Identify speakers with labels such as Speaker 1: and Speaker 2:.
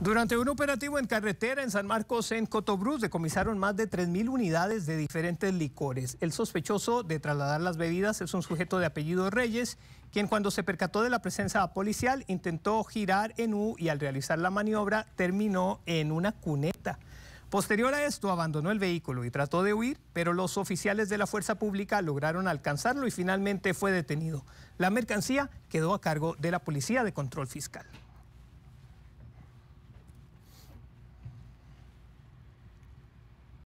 Speaker 1: Durante un operativo en carretera en San Marcos, en Cotobruz, decomisaron más de 3.000 unidades de diferentes licores. El sospechoso de trasladar las bebidas es un sujeto de apellido Reyes, quien cuando se percató de la presencia policial intentó girar en U y al realizar la maniobra terminó en una cuneta. Posterior a esto abandonó el vehículo y trató de huir, pero los oficiales de la fuerza pública lograron alcanzarlo y finalmente fue detenido. La mercancía quedó a cargo de la Policía de Control Fiscal.